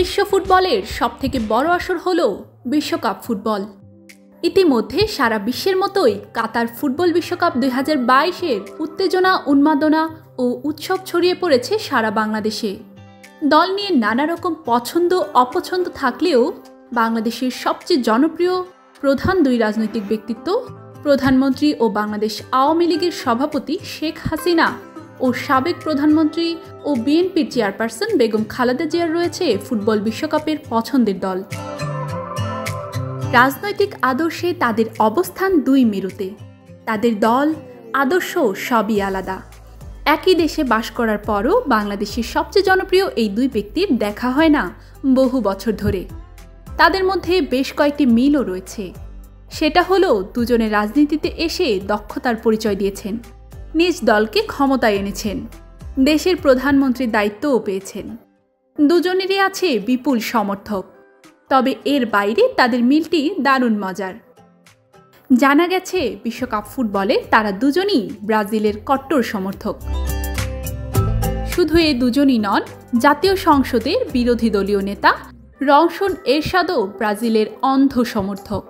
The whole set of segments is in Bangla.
বিশ্ব ফুটবলের সবথেকে বড় আসর হল বিশ্বকাপ ফুটবল। ইতিমধ্যে সারা বিশ্বের মতোই কাতার ফুটবল বিশ্বকাপ দুই হাজার বাইশের উত্তেজনা, উন্মাদনা ও উৎসব ছড়িয়ে পড়েছে সারা বাংলাদেশে। দল নিয়ে নানা রকম পছন্দ, অপছন্দ থাকলেও বাংলাদেশের সবচেয়ে জনপ্রিয় প্রধান দুই রাজনৈতিক ব্যক্তিত্ব প্রধানমন্ত্রী ও বাংলাদেশ আওয়ামী লীগের সভাপতি শেখ হাসিনা ও সাবেক প্রধানমন্ত্রী ও বিএনপির চেয়ারপারসন বেগম খালেদা জিয়ার রয়েছে ফুটবল বিশ্বকাপের পছন্দের দল। রাজনৈতিক আদর্শে তাদের অবস্থান দুই মেরুতে। তাদের দল, আদর্শ সবই আলাদা। একই দেশে বাস করার পরও বাংলাদেশের সবচেয়ে জনপ্রিয় এই দুই ব্যক্তির দেখা হয় না বহু বছর ধরে। তাদের মধ্যে বেশ কয়েকটি মিলও রয়েছে। সেটা হলো দুজনে রাজনীতিতে এসে দক্ষতার পরিচয় দিয়েছেন। নিজ দলকে ক্ষমতায় এনেছেন। দেশের প্রধানমন্ত্রীর দায়িত্বও পেয়েছেন। দুজনেরই আছে বিপুল সমর্থক। তবে এর বাইরে তাদের মিলটি দারুণ মজার। জানা গেছে, বিশ্বকাপ ফুটবলে তারা দুজনই ব্রাজিলের কট্টর সমর্থক। শুধু এ দুজনই নন, জাতীয় সংসদের বিরোধী দলীয় নেতা রংশন এরশাদও ব্রাজিলের অন্ধ সমর্থক।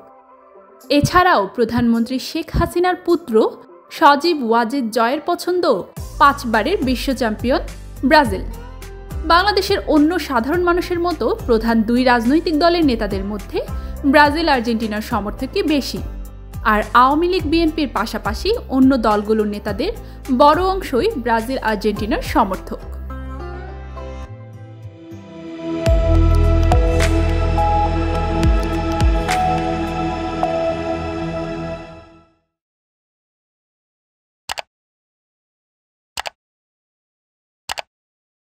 এছাড়াও প্রধানমন্ত্রী শেখ হাসিনার পুত্র সজীব ওয়াজেদ জয়ের পছন্দ, পাঁচবারের বিশ্ব চ্যাম্পিয়ন ব্রাজিল। বাংলাদেশের অন্য সাধারণ মানুষের মতো প্রধান দুই রাজনৈতিক দলের নেতাদের মধ্যে ব্রাজিল আর্জেন্টিনার সমর্থকই বেশি। আর আওয়ামী লীগ বিএনপির পাশাপাশি অন্য দলগুলোর নেতাদের বড় অংশই ব্রাজিল আর্জেন্টিনার সমর্থক।